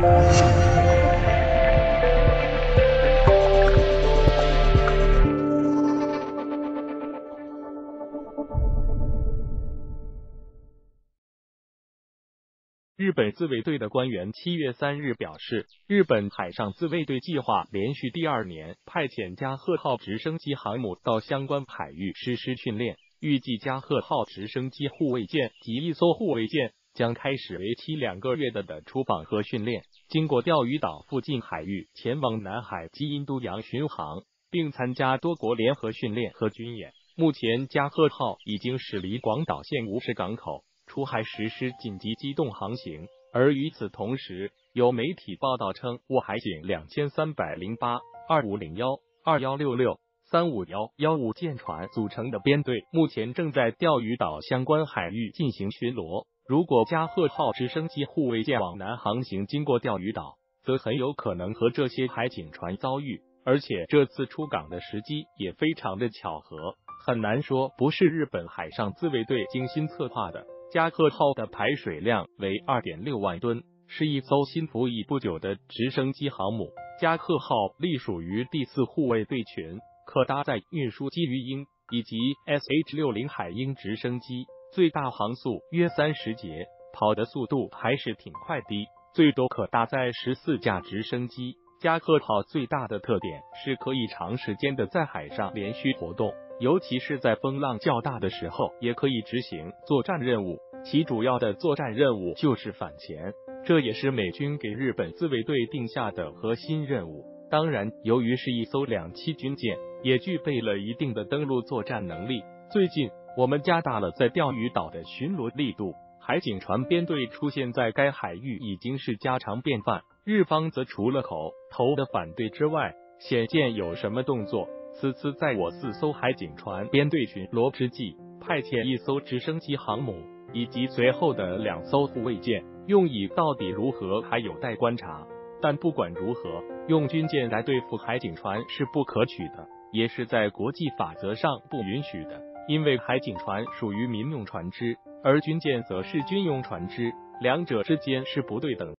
日本自卫队的官员七月三日表示，日本海上自卫队计划连续第二年派遣加贺号直升机航母到相关海域实施训练。预计加贺号直升机护卫舰及一艘护卫舰将开始为期两个月的的出访和训练，经过钓鱼岛附近海域前往南海及印度洋巡航，并参加多国联合训练和军演。目前，加贺号已经驶离广岛县吴市港口。出海实施紧急机动航行，而与此同时，有媒体报道称，我海警两千三百零八二五零幺二幺六六三五幺幺五舰船组成的编队，目前正在钓鱼岛相关海域进行巡逻。如果加贺号直升机护卫舰往南航行，经过钓鱼岛，则很有可能和这些海警船遭遇。而且这次出港的时机也非常的巧合，很难说不是日本海上自卫队精心策划的。加贺号的排水量为二点六万吨，是一艘新服役不久的直升机航母。加贺号隶属于第四护卫队群，可搭载运输机鱼鹰以及 SH 六零海鹰直升机，最大航速约三十节，跑的速度还是挺快的，最多可搭载十四架直升机。加贺号最大的特点是可以长时间的在海上连续活动。尤其是在风浪较大的时候，也可以执行作战任务。其主要的作战任务就是反潜，这也是美军给日本自卫队定下的核心任务。当然，由于是一艘两栖军舰，也具备了一定的登陆作战能力。最近，我们加大了在钓鱼岛的巡逻力度，海警船编队出现在该海域已经是家常便饭。日方则除了口头的反对之外，显见有什么动作。此次在我四艘海警船编队巡逻之际，派遣一艘直升机航母以及随后的两艘护卫舰，用以到底如何还有待观察。但不管如何，用军舰来对付海警船是不可取的，也是在国际法则上不允许的。因为海警船属于民用船只，而军舰则是军用船只，两者之间是不对等。